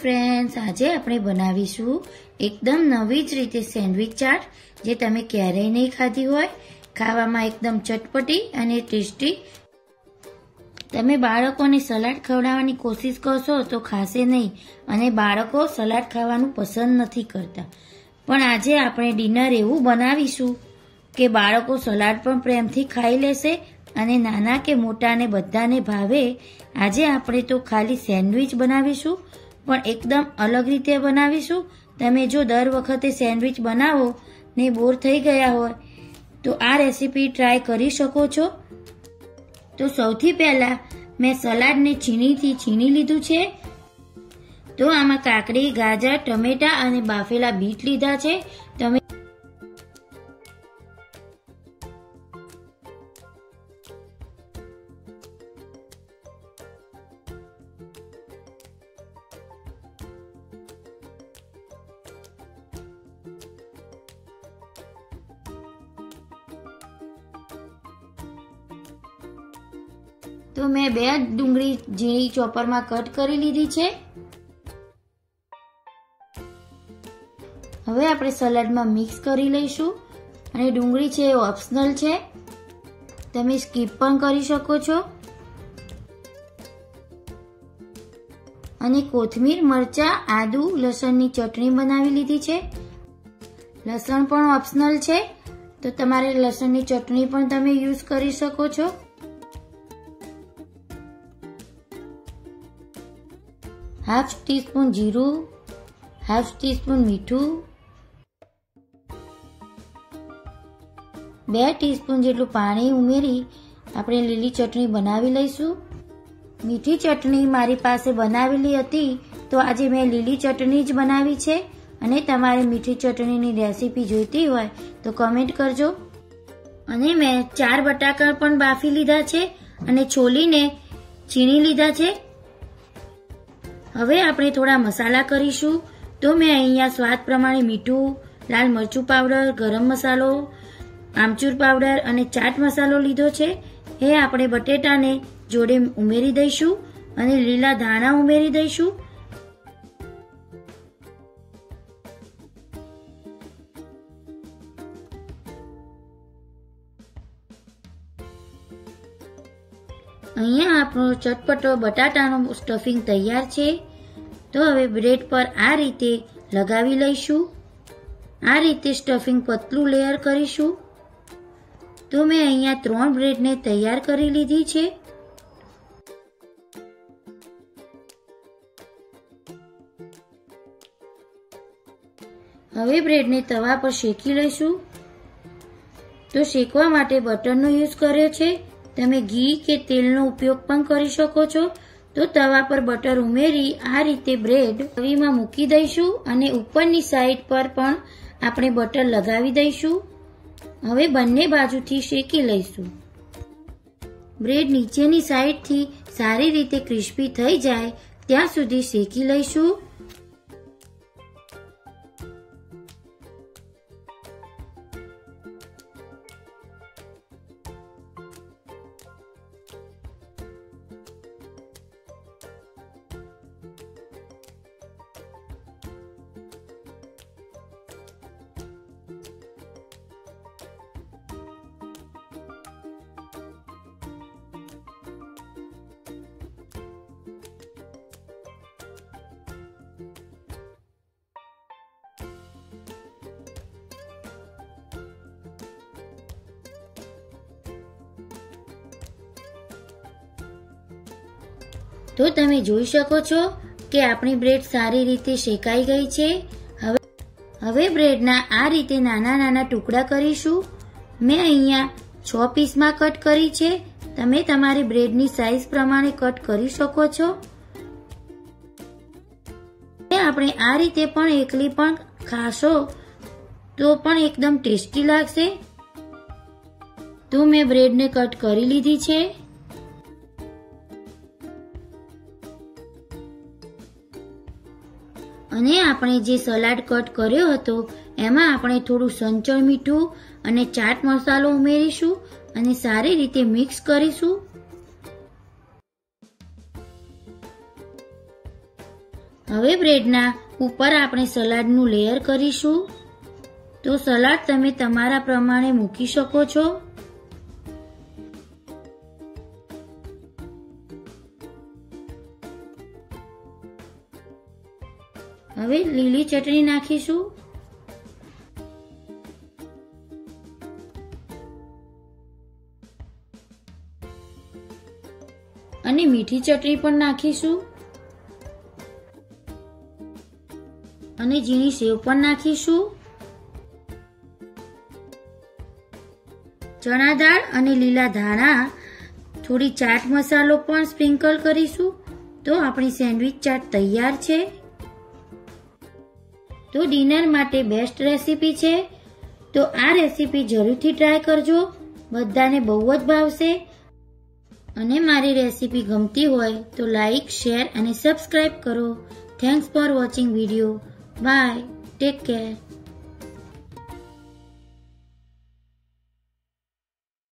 Friends આજે આપણે બનાવીશું એકદમ નવી જ રીતે સેન્ડવિચ ચાટ, જે તમે ક્યારેય નહીં ખાધી હોય. ખાવામાં એકદમ ચટપટી અને ટેસ્ટી. તમે બાળકોને સલાડ ખવડાવવાની કોશિશ કરશો તો ખાશે નહીં અને બાળકો સલાડ ખાવાનું પસંદ નથી કરતા. પણ આજે આપણે ડિનર એવું બનાવીશું કે બાળકો સલાડ પણ પ્રેમથી ખાઈ લેશે અને નાના કે મોટાને બધાને ભાવે. આજે આપણે તો ખાલી સેન્ડવિચ બનાવીશું. પણ એકદમ અલગ રીતે બનાવીશું. તમે જો દર વખતે સેન્ડવિચ બનાવો ને બોર થઈ ગયા હોય, તો આ રેસીપી ટ્રાય કરી શકો છો. તો સૌથી પહેલા મેં સલાડને છીણીથી છીણી લીધું છે. તો આમાં કાકડી, ગાજર, ટમેટા અને બાફેલા બીટ લીધા છે. તમે તો મેં બે ડુંગળી ઝીણી ચોપરમાં કટ કરી લીધી છે. હવે આપણે સલાડમાં મિક્સ કરી લઈશું. અને ડુંગળી છે એ ઓપ્શનલ છે. તમે સ્કીપ પણ કરી શકો છો. અને કોથમીર, મરચા, આદુ, લસણની ચટણી બનાવી લીધી છે. લસણ પણ ઓપ્શનલ છે. તો તમારે લસણની ચટણી પણ તમે યુઝ કરી શકો છો. હાફ ટીસ્પૂન જીરું હાફ ટીસ્પૂન મીઠું બે ટીસ્પૂન જેટલું પાણી ઉમેરી આપણે લીલી ચટણી બનાવી લઈશું. મીઠી ચટણી મારી પાસે બનાવેલી હતી, તો આજે મેં લીલી ચટણી જ બનાવી છે. અને તમારે મીઠી ચટણીની રેસીપી જોઈતી હોય, તો કમેન્ટ કરજો. અને મેં ચાર બટાકા પણ બાફી લીધા છે અને છોલીને છીણી લીધા છે. હવે આપણે થોડા મસાલા કરીશું. તો મેં અહીંયા સ્વાદ પ્રમાણે મીઠું, લાલ મરચું પાવડર, ગરમ મસાલો, આમચૂર પાવડર અને ચાટ મસાલો લીધો છે. એ આપણે બટેટાને જોડે ઉમેરી દઈશું અને લીલા ધાણા ઉમેરી દઈશું. અહીંયા આપણો ચટપટો બટાટાનો સ્ટફિંગ તૈયાર છે. તો હવે બ્રેડ પર આ રીતે લગાવી લઈશું. આ રીતે સ્ટફિંગ પતલું લેયર કરીશું. તો મેં અહીંયા ત્રણ બ્રેડને તૈયાર કરી લીધી છે. હવે બ્રેડને તવા પર શેકી લઈશું. તો શેકવા માટે બટરનો યુઝ કર્યો છે. તમે ઘી કે તેલનો ઉપયોગ પણ કરી શકો છો. તો તવા પર બટર ઉમેરી આ રીતે બ્રેડ તવીમાં મૂકી દઈશું અને ઉપરની સાઈડ પર પણ આપણે બટર લગાવી દઈશું. હવે બંને બાજુથી શેકી લઈશું. બ્રેડ નીચેની સાઈડથી સારી રીતે ક્રિસ્પી થઈ જાય ત્યાં સુધી શેકી લઈશું. તો તમે જોઈ શકો છો કે આપણી બ્રેડ સારી રીતે શેકાઈ ગઈ છે. હવે હવે બ્રેડના આ રીતે નાના નાના ટુકડા કરીશું. મેં અહીંયા છ પીસમાં કટ કરી છે. તમે તમારી બ્રેડની સાઈઝ પ્રમાણે કટ કરી શકો છો. આપણે આ રીતે પણ એકલી પણ ખાશો તો પણ એકદમ ટેસ્ટી લાગશે. તો મેં બ્રેડને કટ કરી લીધી છે. અને આપણે જે સલાડ કટ કર્યો હતો, એમાં આપણે થોડું સંચળ મીઠું અને ચાટ મસાલો ઉમેરીશું અને સારી રીતે મિક્સ કરીશું. હવે બ્રેડના ઉપર આપણે સલાડનું લેયર કરીશું. તો સલાડ તમે તમારા પ્રમાણે મૂકી શકો છો. હવે લીલી ચટણી નાખીશું. અને મીઠી ચટણી પણ નાખીશું. અને ઝીણી સેવ પણ નાખીશું. ચણા દાળ અને લીલા ધાણા, થોડી ચાટ મસાલો પણ સ્પ્રિંકલ કરીશું. તો આપણી સેન્ડવિચ ચાટ તૈયાર છે. તો ડિનર માટે બેસ્ટ રેસીપી છે. તો આ રેસીપી જરૂરથી ટ્રાય કરજો. બધાને બહુ જ ભાવશે. અને મારી રેસીપી ગમતી હોય તો લાઈક, શેર અને સબસ્ક્રાઈબ કરો. Thanks for watching video bye take care